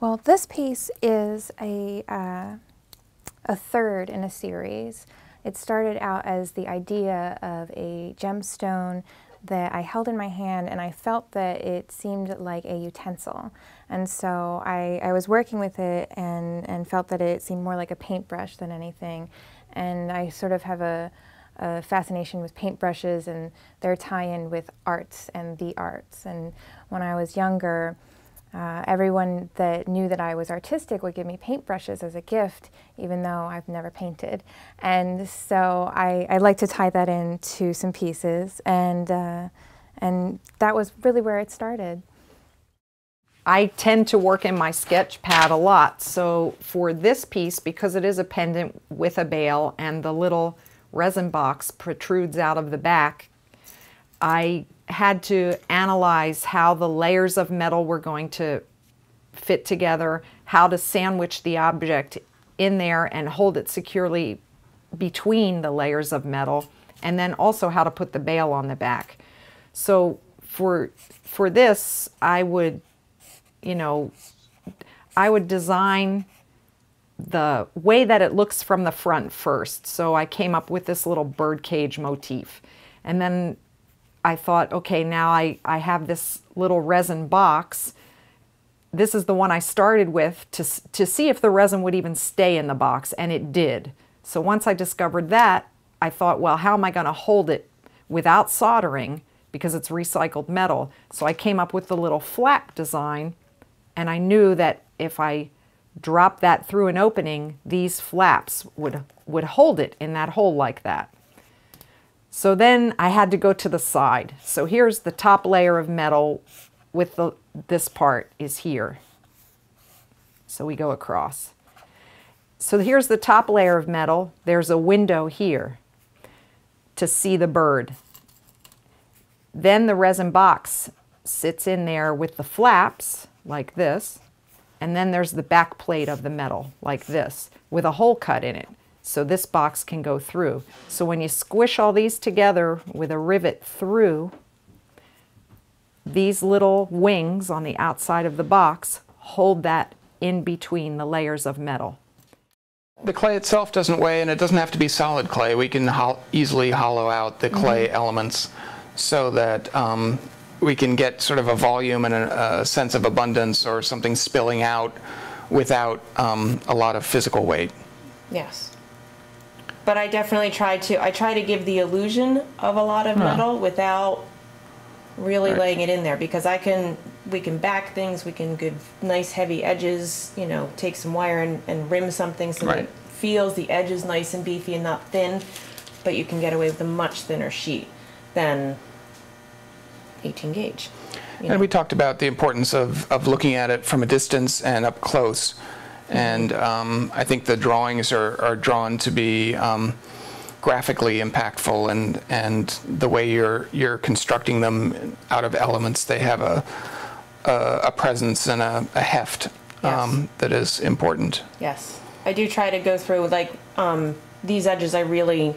Well, this piece is a, uh, a third in a series. It started out as the idea of a gemstone that I held in my hand and I felt that it seemed like a utensil. And so I, I was working with it and, and felt that it seemed more like a paintbrush than anything. And I sort of have a, a fascination with paintbrushes and their tie-in with arts and the arts. And when I was younger, uh, everyone that knew that I was artistic would give me paintbrushes as a gift, even though I've never painted. And so I, I like to tie that into some pieces, and, uh, and that was really where it started. I tend to work in my sketch pad a lot, so for this piece, because it is a pendant with a bail and the little resin box protrudes out of the back, I had to analyze how the layers of metal were going to fit together, how to sandwich the object in there and hold it securely between the layers of metal, and then also how to put the bail on the back. So for, for this, I would, you know, I would design the way that it looks from the front first. So I came up with this little birdcage motif. And then I thought, okay, now I, I have this little resin box. This is the one I started with to, to see if the resin would even stay in the box, and it did. So once I discovered that, I thought, well, how am I going to hold it without soldering because it's recycled metal? So I came up with the little flap design, and I knew that if I drop that through an opening, these flaps would, would hold it in that hole like that. So then I had to go to the side. So here's the top layer of metal with the, this part is here. So we go across. So here's the top layer of metal. There's a window here to see the bird. Then the resin box sits in there with the flaps like this. And then there's the back plate of the metal like this with a hole cut in it so this box can go through. So when you squish all these together with a rivet through, these little wings on the outside of the box hold that in between the layers of metal. The clay itself doesn't weigh and it doesn't have to be solid clay. We can ho easily hollow out the clay mm -hmm. elements so that um, we can get sort of a volume and a, a, sense of abundance or something spilling out without um, a lot of physical weight. Yes but I definitely try to I try to give the illusion of a lot of metal without really right. laying it in there because I can we can back things, we can give nice heavy edges, you know, take some wire and, and rim something so right. that it feels the edge is nice and beefy and not thin, but you can get away with a much thinner sheet than 18 gauge. And know. we talked about the importance of, of looking at it from a distance and up close and um, I think the drawings are, are drawn to be um, graphically impactful and and the way you're you're constructing them out of elements they have a a, a presence and a, a heft um, yes. that is important. Yes. I do try to go through like um, these edges I really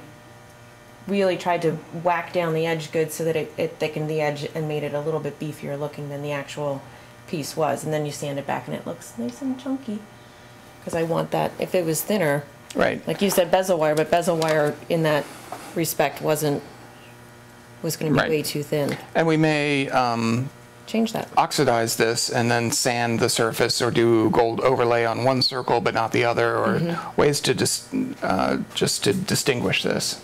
really tried to whack down the edge good so that it, it thickened the edge and made it a little bit beefier looking than the actual piece was. And then you sand it back and it looks nice and chunky because I want that, if it was thinner, Right. like you said bezel wire, but bezel wire in that respect wasn't, was gonna be Right. way too thin. And we may um, Change that. oxidize this and then sand the surface or do gold overlay on one circle but not the other or mm-hmm. ways to just, uh, just to distinguish this.